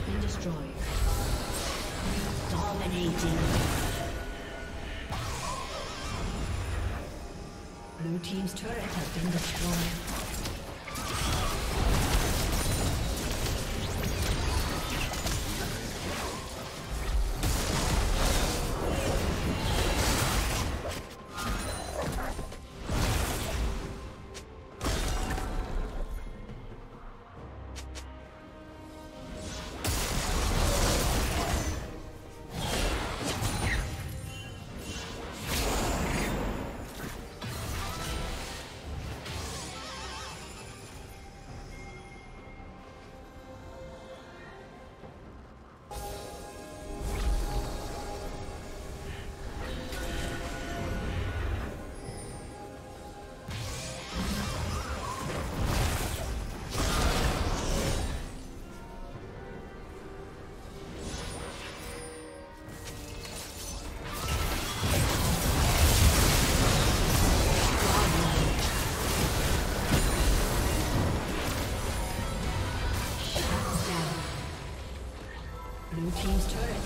Been destroyed. Dominating. Blue Team's turret has been destroyed. turret.